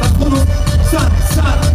Sakuro, San, San.